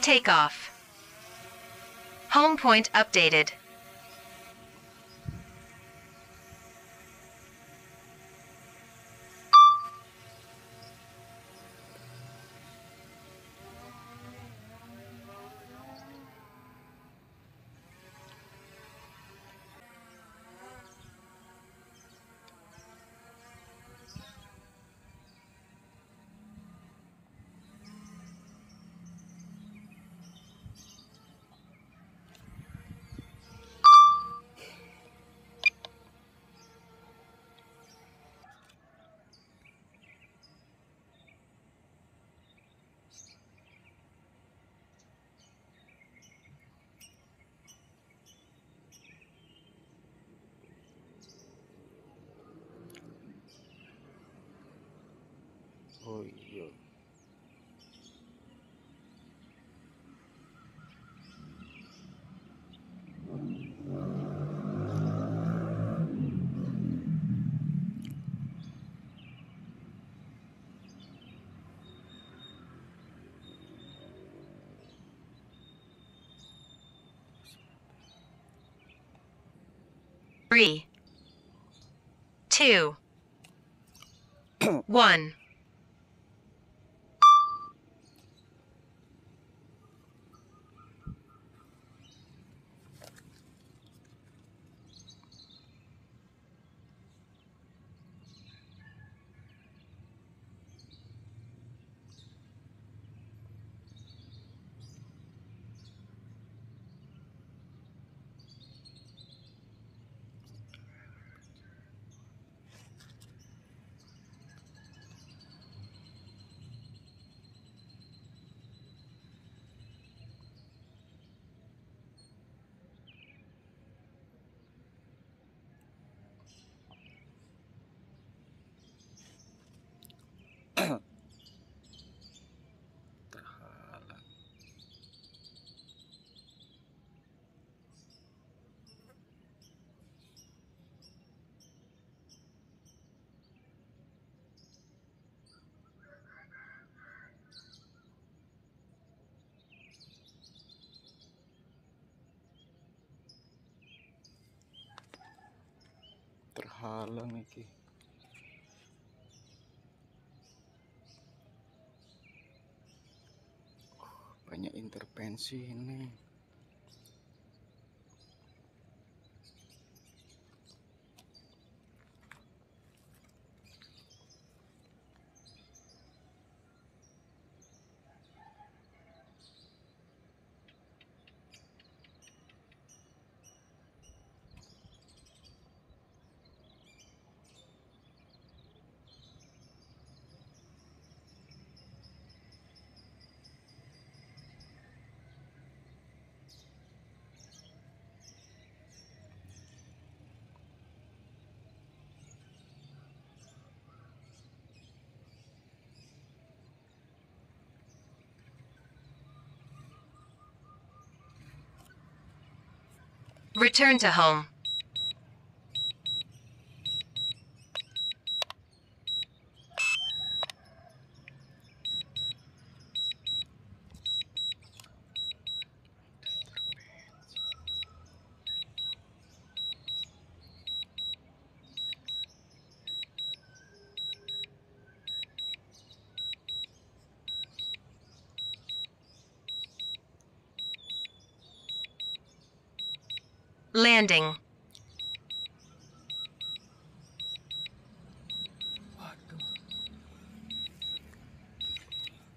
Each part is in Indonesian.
Takeoff. Home point updated. Oh iya. Three, two, one. Terhalang iki. banyak intervensi ini Return to home. Landing.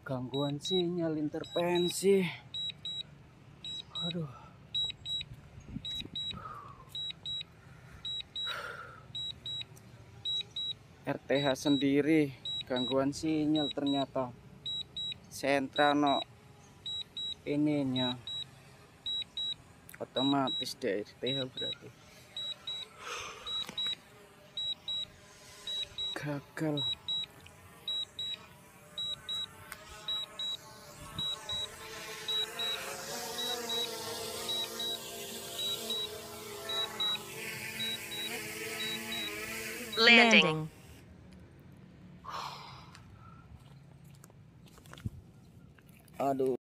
gangguan sinyal intervensi. Aduh. RTH sendiri gangguan sinyal ternyata sentra no ininya otomatis deh RTH berarti. Gagal. Landing. aduh